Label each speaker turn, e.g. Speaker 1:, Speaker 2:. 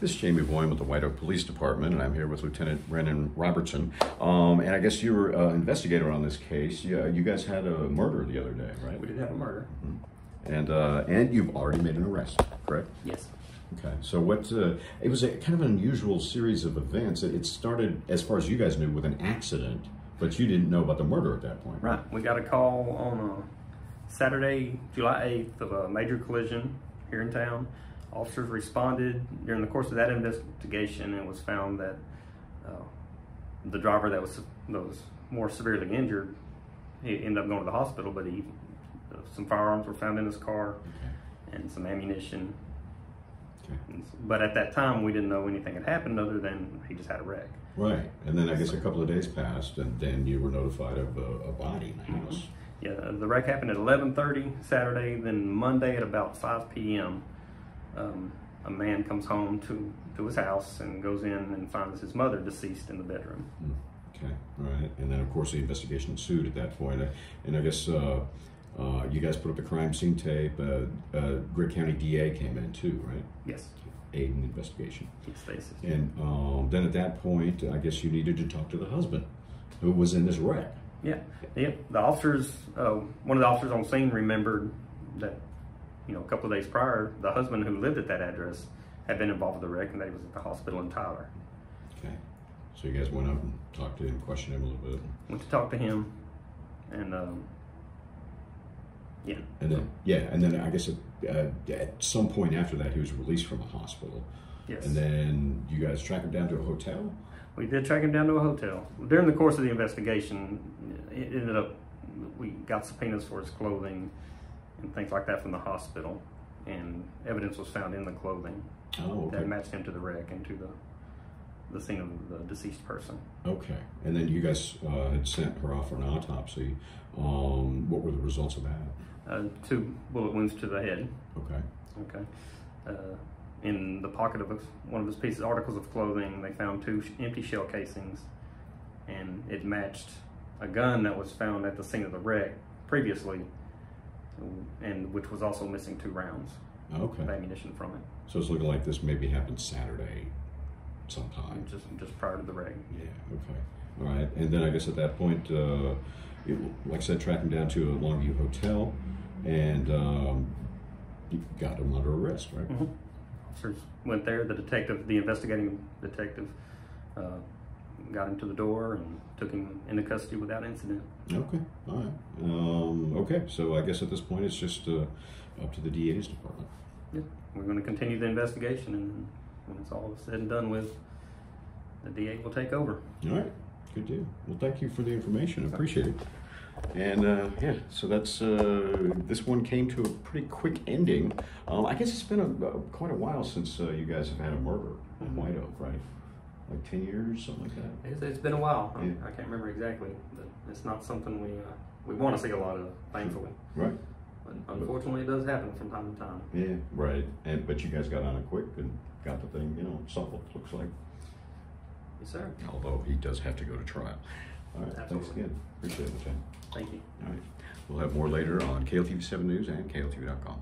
Speaker 1: This is Jamey Boyum with the White Oak Police Department, and I'm here with Lieutenant Brennan Robertson. Um, and I guess you were uh, investigator on this case. Yeah, you guys had a murder the other day, right?
Speaker 2: We did have a murder.
Speaker 1: And uh, and you've already made an arrest, correct?
Speaker 2: Yes.
Speaker 1: Okay. So what? Uh, it was a kind of an unusual series of events. It, it started, as far as you guys knew, with an accident, but you didn't know about the murder at that point.
Speaker 2: Right. We got a call on uh, Saturday, July 8th, of a major collision here in town. Officers responded during the course of that investigation, and it was found that uh, the driver that was that was more severely injured, he ended up going to the hospital, but he uh, some firearms were found in his car
Speaker 1: Okay.
Speaker 2: and some ammunition.
Speaker 1: Okay.
Speaker 2: And But at that time, we didn't know anything had happened other than he just had a wreck.
Speaker 1: Right. And then I guess a couple of days passed, and then you were notified of a, a body in the
Speaker 2: Mm-hmm.
Speaker 1: house.
Speaker 2: Yeah, the wreck happened at 11:30 Saturday. Then Monday at about 5 p.m., um, a man comes home to to his house and goes in and finds his mother deceased in the bedroom.
Speaker 1: Okay, all right. And then, of course, the investigation ensued at that point. And I guess uh, uh, you guys put up the crime scene tape. Uh, uh, County DA came in too, right?
Speaker 2: Yes,
Speaker 1: Aid in the investigation.
Speaker 2: yes.
Speaker 1: And um, then at that point, I guess you needed to talk to the husband who was in this wreck.
Speaker 2: Yeah, yeah. The officers, uh, one of the officers on scene remembered that, you know, a couple of days prior, the husband who lived at that address had been involved with the wreck, and that he was at the hospital in Tyler.
Speaker 1: Okay. So you guys went up and talked to him, questioned him a little bit.
Speaker 2: Went to talk to him, and um, yeah,
Speaker 1: And then, yeah, and then I guess at, uh, at some point after that, he was released from the hospital.
Speaker 2: yes.
Speaker 1: And then you guys tracked him down to a hotel?
Speaker 2: We did track him down to a hotel. During the course of the investigation, it ended up, we got subpoenas for his clothing and things like that from the hospital. And evidence was found in the clothing
Speaker 1: Oh, okay.
Speaker 2: that matched him to the wreck and to the, the scene of the deceased person.
Speaker 1: Okay, and then you guys uh, had sent her off for an autopsy. Um, what were the results of that?
Speaker 2: Uh, two bullet wounds to the head.
Speaker 1: Okay,
Speaker 2: Okay. Uh, in the pocket of one of his pieces, articles of clothing, they found two sh- empty shell casings, and it matched a gun that was found at the scene of the wreck previously, and which was also missing two rounds
Speaker 1: okay.
Speaker 2: of ammunition from it,
Speaker 1: So it's looking like this maybe happened Saturday sometime.
Speaker 2: just just prior to the wreck.
Speaker 1: Yeah, okay. All right, and then I guess at that point, uh, you, like I said, track him down to a Longview hotel and um, you got him under arrest, right?
Speaker 2: Mhm. Officers went there. The detective, the investigating detective, uh, got him to the door and took him into custody without incident.
Speaker 1: Okay, all right. Um, okay, so I guess at this point it's just uh, up to the DA's department.
Speaker 2: Yeah, we're going to continue the investigation, and when it's all said and done with, the DA will take over.
Speaker 1: All right, good deal. Well, thank you for the information. I appreciate it. And uh, yeah, so that's uh, this one came to a pretty quick ending. Um, I guess it's been a, uh, quite a while since uh, you guys have had a murder in White Oak, right? Like ten years, something like that.
Speaker 2: It's, it's been a while. I-
Speaker 1: Yeah.
Speaker 2: I can't remember exactly, but it's not something we uh, we want to see a lot of, thankfully.
Speaker 1: Right.
Speaker 2: But unfortunately, it does happen from time to time.
Speaker 1: Yeah, right. And but you guys got on it quick and got the thing, you know, solved. Looks like.
Speaker 2: Yes, sir.
Speaker 1: Although he does have to go to trial. All right. Thanks again. Appreciate the time.
Speaker 2: Thank you.
Speaker 1: All right. We'll have more later on KLTV7 News and KLTV.com.